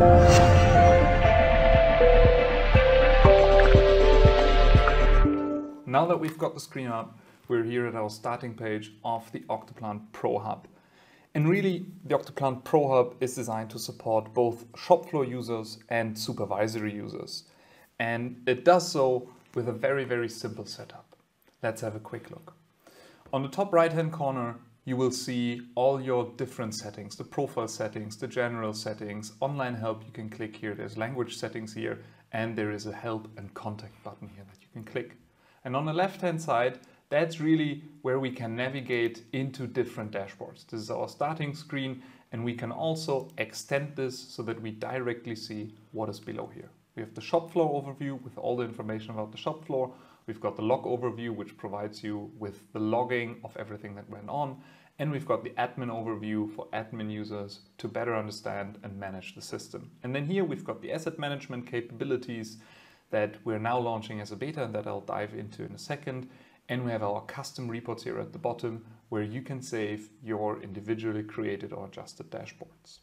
Now that we've got the screen up, we're here at our starting page of the Octoplant Pro Hub. And really, the Octoplant Pro Hub is designed to support both shop floor users and supervisory users. And it does so with a very, very simple setup. Let's have a quick look. On the top right hand corner, you will see all your different settings, the profile settings, the general settings, online help you can click here, there's language settings here, and there is a help and contact button here that you can click. And on the left hand side, that's really where we can navigate into different dashboards. This is our starting screen and we can also extend this so that we directly see what is below here. We have the shop floor overview with all the information about the shop floor. We've got the log overview, which provides you with the logging of everything that went on. And we've got the admin overview for admin users to better understand and manage the system. And then here we've got the asset management capabilities that we're now launching as a beta and that I'll dive into in a second. And we have our custom reports here at the bottom where you can save your individually created or adjusted dashboards.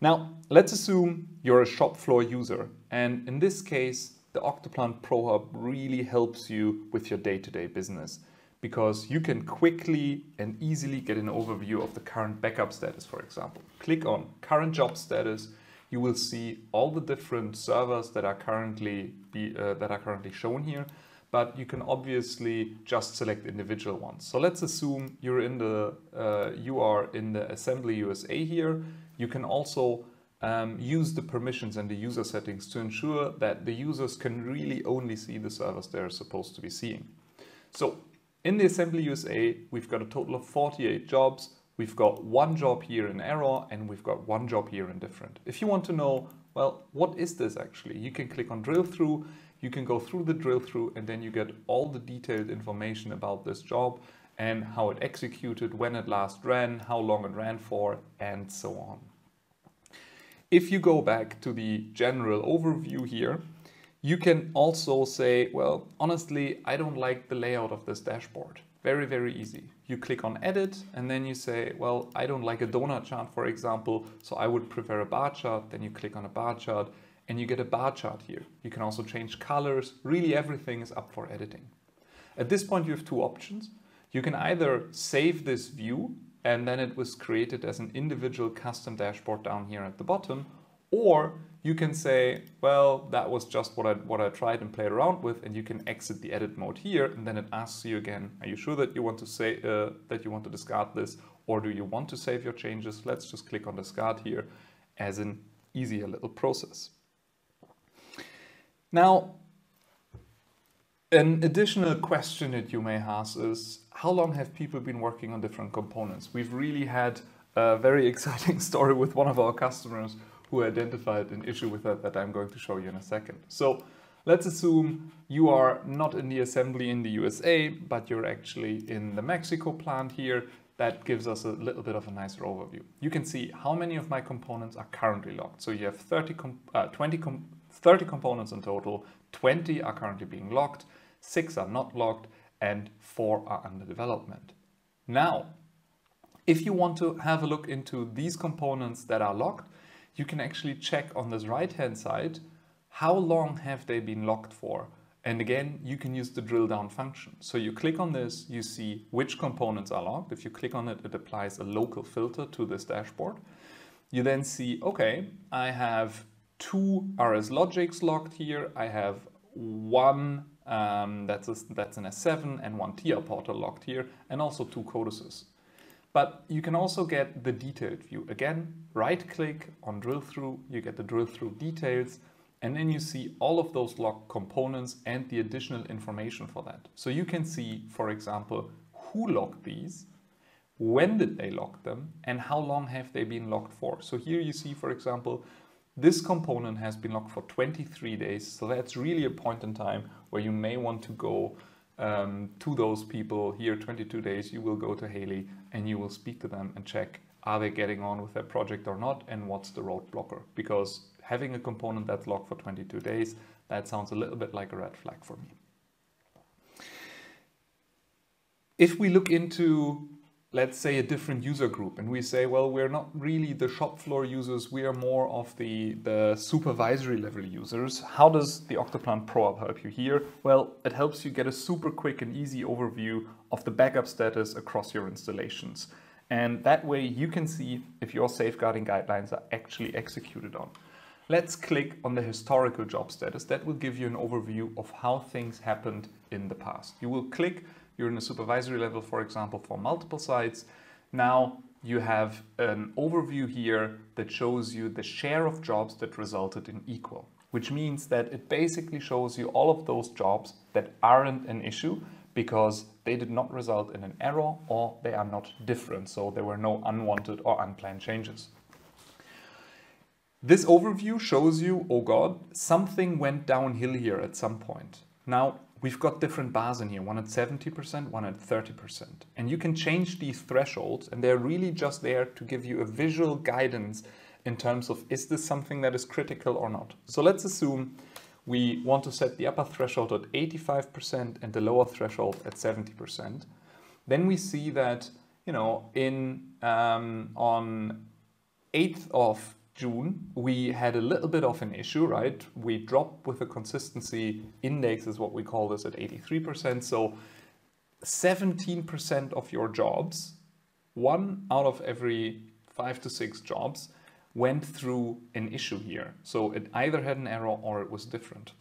Now, let's assume you're a shop floor user. And in this case, the Octoplant Pro Hub really helps you with your day-to-day -day business because you can quickly and easily get an overview of the current backup status, for example. Click on current job status, you will see all the different servers that are currently be, uh, that are currently shown here but you can obviously just select individual ones. So let's assume you're in the uh, you are in the assembly USA here. You can also um, use the permissions and the user settings to ensure that the users can really only see the servers they're supposed to be seeing. So in the assembly USA, we've got a total of 48 jobs. We've got one job here in error and we've got one job here in different. If you want to know, well, what is this actually? You can click on drill through, you can go through the drill through and then you get all the detailed information about this job and how it executed, when it last ran, how long it ran for, and so on. If you go back to the general overview here, you can also say, well, honestly, I don't like the layout of this dashboard. Very, very easy. You click on edit and then you say, well, I don't like a donut chart, for example, so I would prefer a bar chart. Then you click on a bar chart and you get a bar chart here. You can also change colors. Really everything is up for editing. At this point, you have two options. You can either save this view and then it was created as an individual custom dashboard down here at the bottom, or you can say, well, that was just what I, what I tried and played around with, and you can exit the edit mode here, and then it asks you again, are you sure that you want to say uh, that you want to discard this, or do you want to save your changes? Let's just click on discard here as an easier little process. Now, an additional question that you may ask is, how long have people been working on different components? We've really had a very exciting story with one of our customers who identified an issue with that that I'm going to show you in a second. So let's assume you are not in the assembly in the USA, but you're actually in the Mexico plant here. That gives us a little bit of a nicer overview. You can see how many of my components are currently locked. So you have 30, com uh, 20 com 30 components in total, 20 are currently being locked, 6 are not locked, and 4 are under development. Now, if you want to have a look into these components that are locked, you can actually check on this right hand side how long have they been locked for. And again, you can use the drill down function. So you click on this, you see which components are locked. If you click on it, it applies a local filter to this dashboard. You then see, okay, I have two RSLogix locked here. I have one um, that's, a, that's an S7 and one TIA Portal locked here, and also two CODESYS. But you can also get the detailed view. Again, right click on drill through, you get the drill through details, and then you see all of those locked components and the additional information for that. So you can see, for example, who locked these, when did they lock them, and how long have they been locked for. So here you see, for example, this component has been locked for 23 days. So that's really a point in time where you may want to go um, to those people here 22 days you will go to Haley and you will speak to them and check are they getting on with their project or not and what's the road blocker because having a component that's locked for 22 days that sounds a little bit like a red flag for me if we look into let's say a different user group and we say well we're not really the shop floor users we are more of the the supervisory level users. How does the octoplant pro hub help you here? Well it helps you get a super quick and easy overview of the backup status across your installations. And that way you can see if your safeguarding guidelines are actually executed on. Let's click on the historical job status. That will give you an overview of how things happened in the past. You will click you're in a supervisory level, for example, for multiple sites. Now you have an overview here that shows you the share of jobs that resulted in equal, which means that it basically shows you all of those jobs that aren't an issue because they did not result in an error or they are not different. So there were no unwanted or unplanned changes. This overview shows you, oh God, something went downhill here at some point. Now, we've got different bars in here, one at 70%, one at 30%. And you can change these thresholds and they're really just there to give you a visual guidance in terms of is this something that is critical or not. So let's assume we want to set the upper threshold at 85% and the lower threshold at 70%. Then we see that, you know, in um, on 8th of June, we had a little bit of an issue, right? We dropped with a consistency index is what we call this at 83%. So 17% of your jobs, one out of every five to six jobs went through an issue here. So it either had an error or it was different.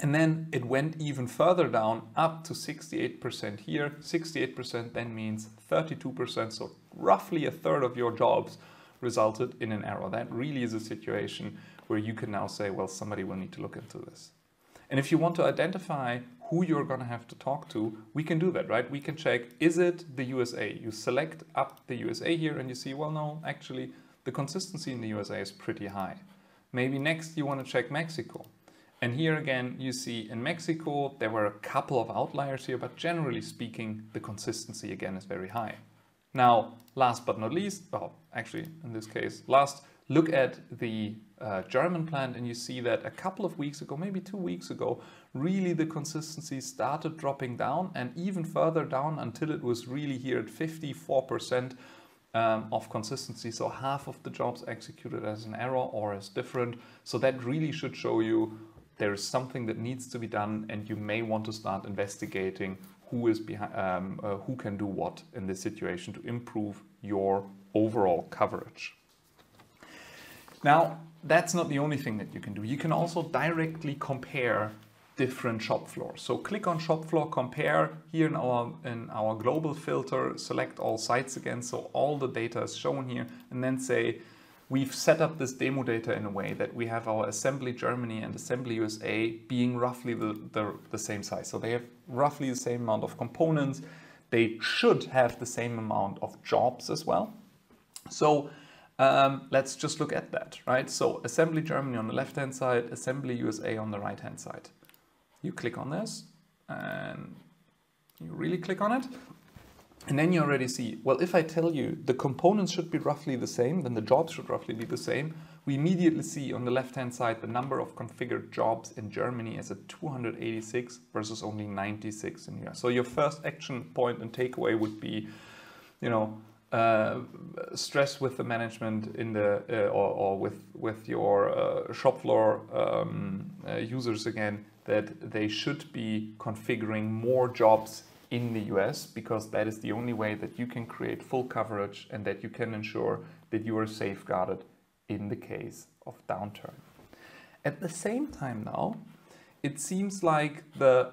And then it went even further down up to 68% here. 68% then means 32%, so roughly a third of your jobs resulted in an error. That really is a situation where you can now say, well, somebody will need to look into this. And if you want to identify who you're going to have to talk to, we can do that, right? We can check, is it the USA? You select up the USA here and you see, well, no, actually, the consistency in the USA is pretty high. Maybe next you want to check Mexico. And here again, you see in Mexico, there were a couple of outliers here, but generally speaking, the consistency again is very high. Now, last but not least, well, actually in this case, last, look at the uh, German plant and you see that a couple of weeks ago, maybe two weeks ago, really the consistency started dropping down and even further down until it was really here at 54% um, of consistency. So half of the jobs executed as an error or as different. So that really should show you there is something that needs to be done and you may want to start investigating who is behind, um, uh, who can do what in this situation to improve your overall coverage. Now, that's not the only thing that you can do. You can also directly compare different shop floors. So click on shop floor compare here in our in our global filter, select all sites again, so all the data is shown here, and then say we've set up this demo data in a way that we have our assembly Germany and assembly USA being roughly the, the, the, same size. So they have roughly the same amount of components. They should have the same amount of jobs as well. So um, let's just look at that, right? So assembly Germany on the left-hand side, assembly USA on the right-hand side. You click on this and you really click on it and then you already see, well, if I tell you the components should be roughly the same, then the jobs should roughly be the same. We immediately see on the left-hand side the number of configured jobs in Germany as at 286 versus only 96 in US. So your first action point and takeaway would be, you know, uh, stress with the management in the uh, or, or, with with your uh, shop floor um, uh, users again that they should be configuring more jobs in the US because that is the only way that you can create full coverage and that you can ensure that you are safeguarded in the case of downturn. At the same time now, it seems like the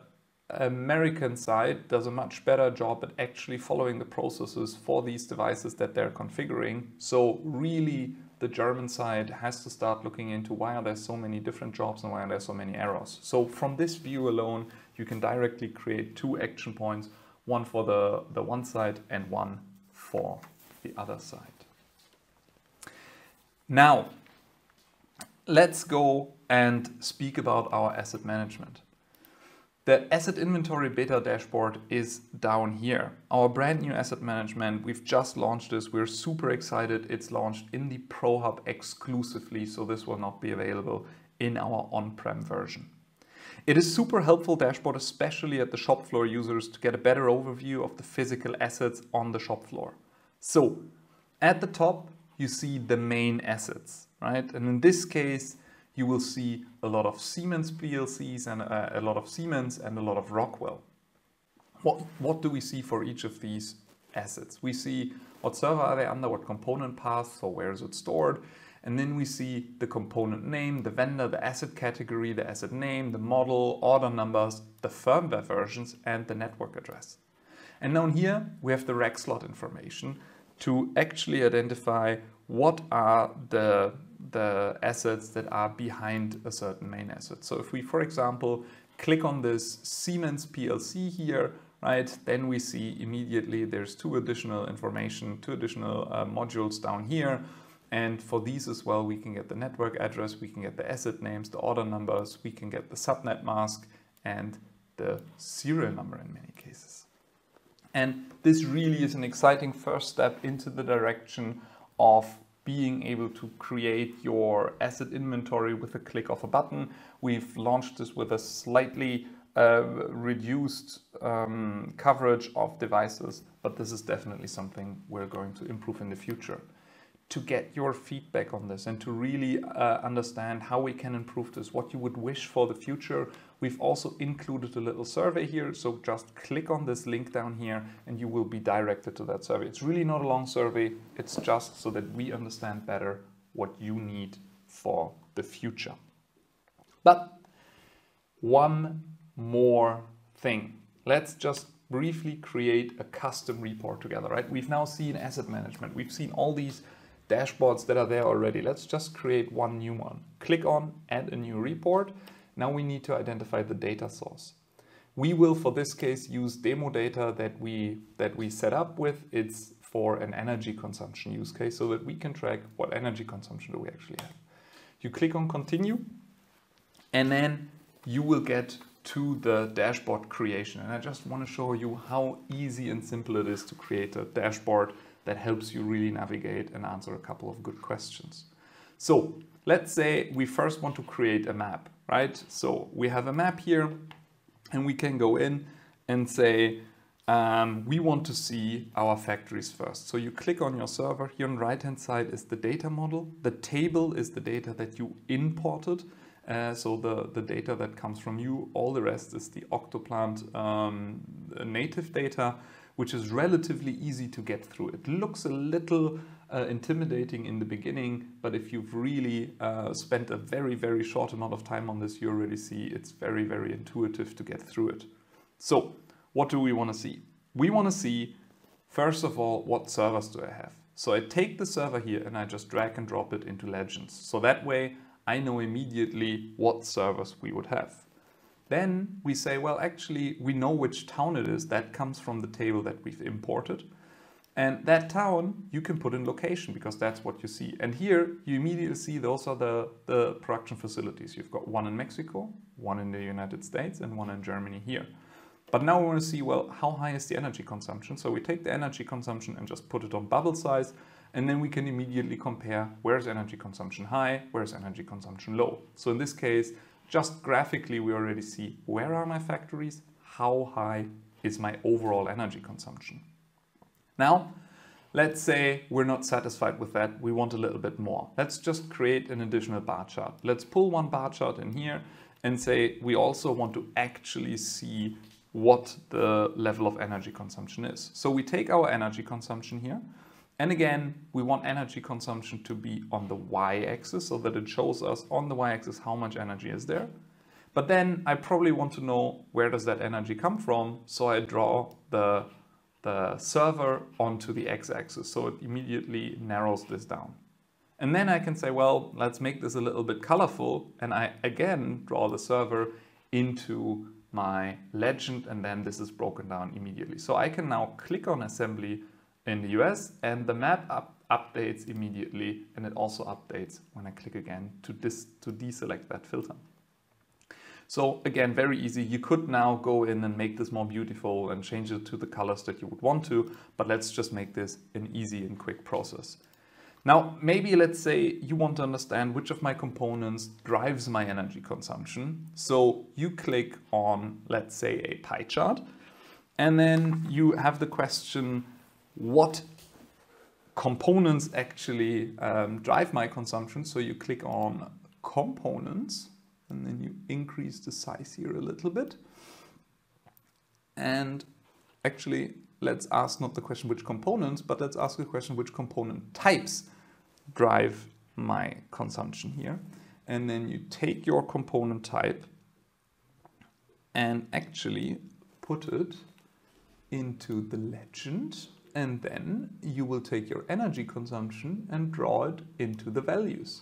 American side does a much better job at actually following the processes for these devices that they're configuring. So really the German side has to start looking into why are there so many different jobs and why are there so many errors. So from this view alone, you can directly create two action points, one for the, the one side and one for the other side. Now, let's go and speak about our asset management. The asset inventory beta dashboard is down here. Our brand new asset management, we've just launched this. We're super excited. It's launched in the Pro Hub exclusively, so this will not be available in our on-prem version. It is super helpful dashboard, especially at the shop floor users to get a better overview of the physical assets on the shop floor. So at the top, you see the main assets, right? And in this case, you will see a lot of Siemens PLCs and uh, a lot of Siemens and a lot of Rockwell. What, what do we see for each of these assets? We see what server are they under, what component path, so where is it stored, and then we see the component name, the vendor, the asset category, the asset name, the model, order numbers, the firmware versions, and the network address. And down here, we have the rack slot information to actually identify what are the, the assets that are behind a certain main asset. So if we, for example, click on this Siemens PLC here, right, then we see immediately there's two additional information, two additional uh, modules down here. And for these as well, we can get the network address, we can get the asset names, the order numbers, we can get the subnet mask and the serial number in many cases. And this really is an exciting first step into the direction of being able to create your asset inventory with a click of a button. We've launched this with a slightly uh, reduced um, coverage of devices, but this is definitely something we're going to improve in the future to get your feedback on this and to really uh, understand how we can improve this, what you would wish for the future. We've also included a little survey here, so just click on this link down here and you will be directed to that survey. It's really not a long survey, it's just so that we understand better what you need for the future. But one more thing. Let's just briefly create a custom report together, right? We've now seen asset management. We've seen all these dashboards that are there already. Let's just create one new one. Click on add a new report. Now we need to identify the data source. We will, for this case, use demo data that we, that we set up with. It's for an energy consumption use case so that we can track what energy consumption do we actually have. You click on continue and then you will get to the dashboard creation. And I just want to show you how easy and simple it is to create a dashboard that helps you really navigate and answer a couple of good questions. So let's say we first want to create a map, right? So we have a map here and we can go in and say, um, we want to see our factories first. So you click on your server. Here on the right hand side is the data model. The table is the data that you imported. Uh, so the, the data that comes from you, all the rest is the Octoplant um, native data which is relatively easy to get through. It looks a little uh, intimidating in the beginning, but if you've really uh, spent a very, very short amount of time on this, you already see it's very, very intuitive to get through it. So what do we want to see? We want to see, first of all, what servers do I have? So I take the server here and I just drag and drop it into Legends. So that way I know immediately what servers we would have. Then we say, well, actually, we know which town it is. That comes from the table that we've imported. And that town you can put in location because that's what you see. And here you immediately see those are the, the production facilities. You've got one in Mexico, one in the United States, and one in Germany here. But now we want to see, well, how high is the energy consumption? So we take the energy consumption and just put it on bubble size, and then we can immediately compare where's energy consumption high, where's energy consumption low. So in this case, just graphically, we already see where are my factories, how high is my overall energy consumption. Now, let's say we're not satisfied with that, we want a little bit more. Let's just create an additional bar chart. Let's pull one bar chart in here and say we also want to actually see what the level of energy consumption is. So we take our energy consumption here, and again, we want energy consumption to be on the y-axis so that it shows us on the y-axis how much energy is there. But then I probably want to know where does that energy come from, so I draw the, the server onto the x-axis, so it immediately narrows this down. And then I can say, well, let's make this a little bit colorful, and I again draw the server into my legend, and then this is broken down immediately. So I can now click on assembly in the US and the map up updates immediately and it also updates when I click again to, dis to deselect that filter. So again, very easy. You could now go in and make this more beautiful and change it to the colors that you would want to, but let's just make this an easy and quick process. Now, maybe let's say you want to understand which of my components drives my energy consumption. So you click on, let's say, a pie chart, and then you have the question, what components actually um, drive my consumption. So you click on components and then you increase the size here a little bit. And actually, let's ask not the question which components, but let's ask the question which component types drive my consumption here. And then you take your component type and actually put it into the legend and then you will take your energy consumption and draw it into the values.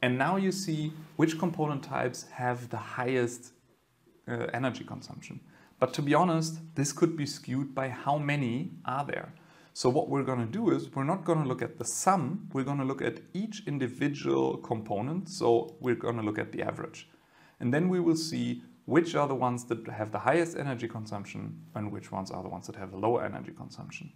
And now you see which component types have the highest uh, energy consumption. But to be honest, this could be skewed by how many are there. So what we're going to do is we're not going to look at the sum, we're going to look at each individual component. So we're going to look at the average. And then we will see which are the ones that have the highest energy consumption and which ones are the ones that have the lower energy consumption.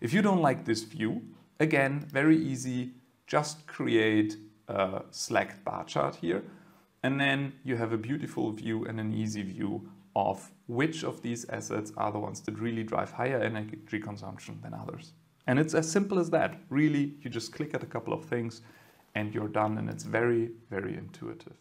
If you don't like this view, again, very easy, just create a stacked bar chart here. And then you have a beautiful view and an easy view of which of these assets are the ones that really drive higher energy consumption than others. And it's as simple as that. Really, you just click at a couple of things and you're done and it's very, very intuitive.